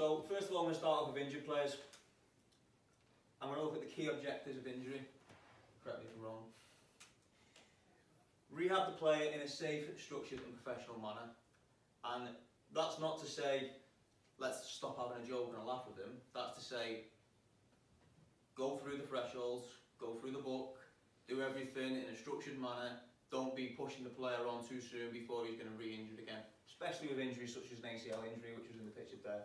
So first of all, I'm going to start off with injured players. I'm going to look at the key objectives of injury. Correct me if I'm wrong. Rehab the player in a safe, structured and professional manner. And that's not to say, let's stop having a joke and a laugh with them. That's to say, go through the thresholds, go through the book, do everything in a structured manner. Don't be pushing the player on too soon before he's going to re-injured again. Especially with injuries such as an ACL injury, which was in the picture there.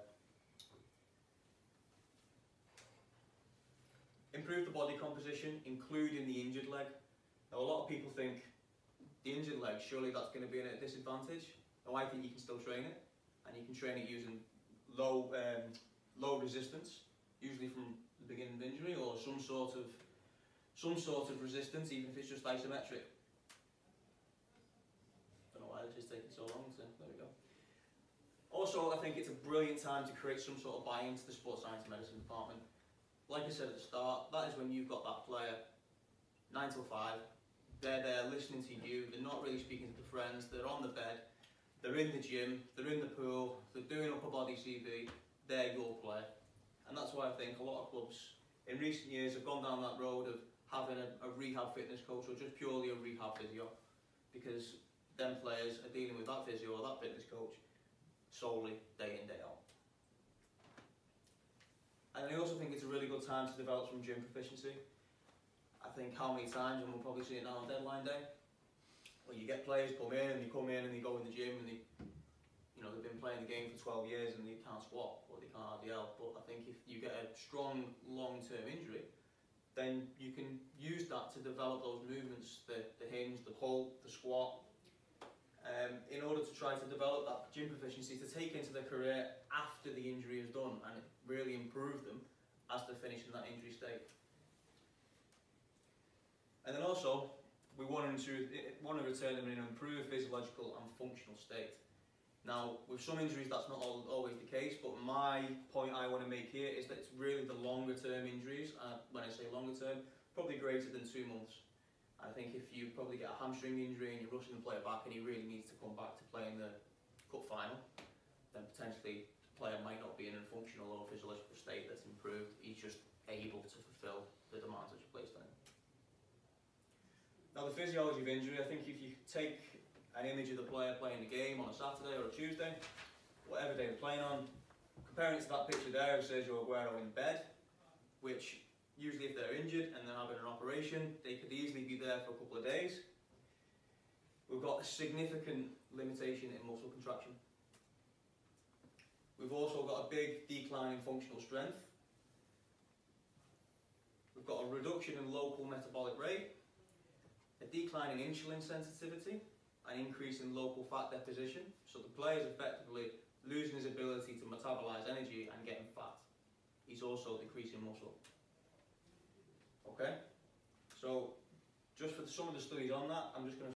Improve the body composition, including the injured leg. Now a lot of people think the injured leg, surely that's going to be at a disadvantage. No, I think you can still train it, and you can train it using low, um, low resistance, usually from the beginning of injury, or some sort of, some sort of resistance, even if it's just isometric. Don't know why it's just taking so long, so there we go. Also, I think it's a brilliant time to create some sort of buy-in to the sports science and medicine department. Like I said at the start, that is when you've got that player, 9 till 5, they're there listening to you, they're not really speaking to the friends, they're on the bed, they're in the gym, they're in the pool, they're doing upper body CV, they're your player. And that's why I think a lot of clubs in recent years have gone down that road of having a, a rehab fitness coach or just purely a rehab physio. Because them players are dealing with that physio or that fitness coach solely day in, day out. And I also think it's a really good time to develop some gym proficiency. I think how many times, and we'll probably see it now on deadline day, where you get players come in and they come in and they go in the gym and they, you know, they've been playing the game for 12 years and they can't squat or they can't RDL. But I think if you get a strong long-term injury, then you can use that to develop those movements, the, the hinge, the pull, the squat, um, in order to try to develop that gym proficiency to take into their career after the injury is done and as they're that injury state. And then also, we want to, want to return them in an improved physiological and functional state. Now, with some injuries, that's not always the case, but my point I want to make here is that it's really the longer term injuries, uh, when I say longer term, probably greater than two months. I think if you probably get a hamstring injury and you're rushing the player back and he really needs to come back to play in the cup final, then potentially player might not be in a functional or physiological state that's improved. He's just able to fulfil the demands that you placed on him. Now the physiology of injury, I think if you take an image of the player playing the game on a Saturday or a Tuesday, whatever day they're playing on, comparing it to that picture there of Sergio Aguero in bed, which usually if they're injured and they're having an operation, they could easily be there for a couple of days. We've got a significant limitation in muscle contraction. We've also got a big decline in functional strength. We've got a reduction in local metabolic rate a decline in insulin sensitivity, an increase in local fat deposition. So the player is effectively losing his ability to metabolize energy and getting fat. He's also decreasing muscle. Okay? So just for some of the studies on that, I'm just going to